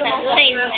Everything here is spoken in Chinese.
我们